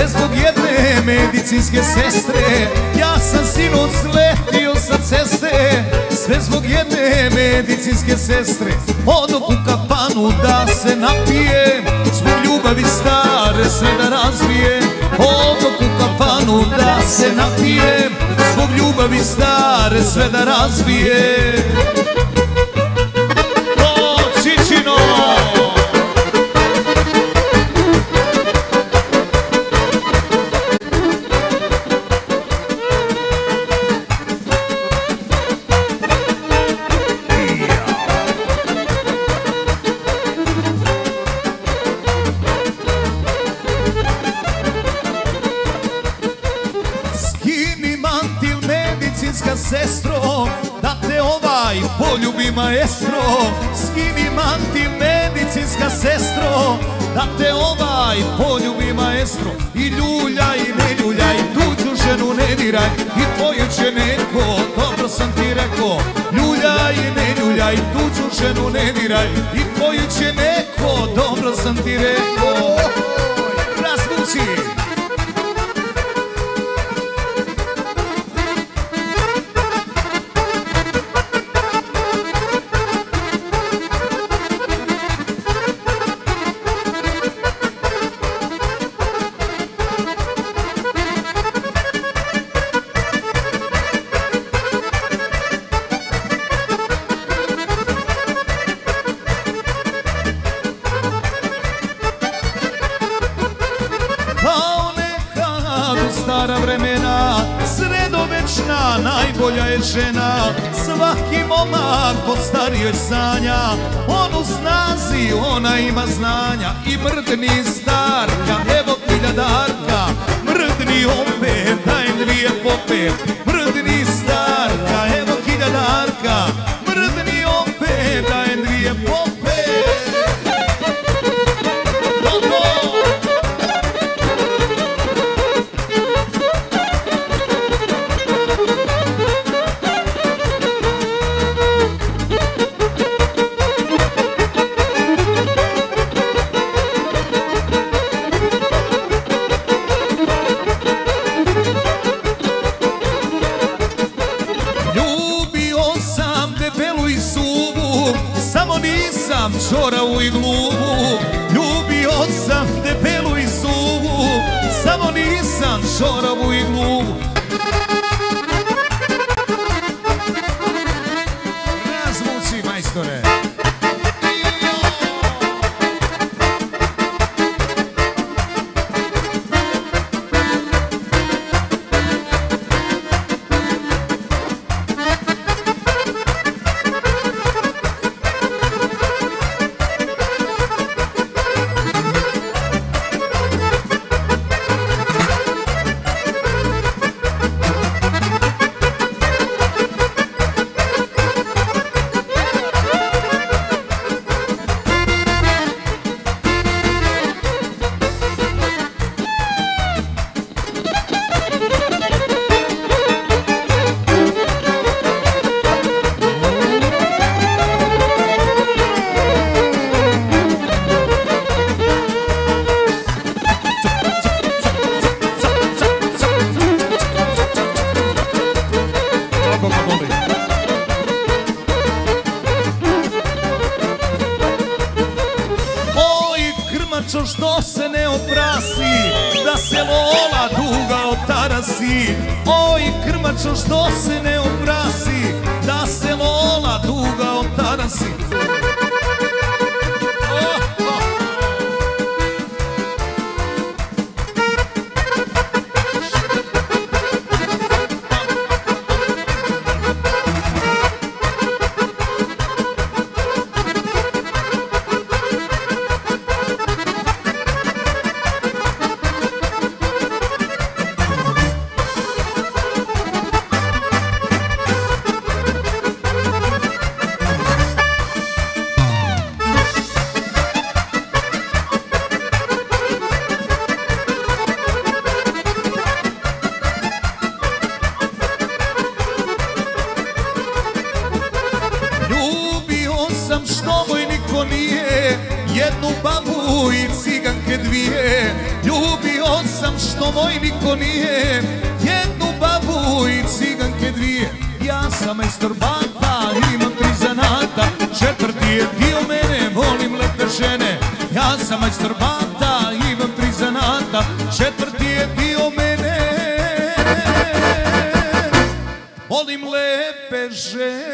jedne medicinske sestre. Ja sam sinoć sletio sa ceste Sve zbog jedne medicinske sestre. Odo u kapanu da se napije Zbog ljubavi stare sve da razvije Odo u kapanu da se napije Zbog ljubavi stare sve da razvije sestro Da te ovaj poljubi maestro Skini mantil medicinska sestro Da te ovaj poljubi maestro I ljuljaj, ne ljuljaj Tuđu ženu ne diraj I tvoju će neko Dobro sam ti rekao Ljuljaj, ne ljuljaj Tuđu ženu ne diraj I tvoju će neko Dobro sam ti rekao. Razvuci Sredovečna najbolja je žena. Svaki momak po starijoj sanja On u snazi, ona ima znanja. I mrdni starka, evo hiljadarka Mrdni opet, daj dvije popet Mrdni nisam čoravu i gluvu Ljubio sam debelu i suvu Samo nisam čoravu se ne oprasi Da se lola duga otarasi. Oj, krmačo što se ne oprasi Da se lola duga otarasi Sino moj niko nije. Jednu babu i ciganke dvije. Ja sam majstor bata, imam tri zanata. Četvrti je dio mene, volim lepe žene. Ja sam majstor bata, imam tri zanata. Četvrti je dio mene. Volim lepe žene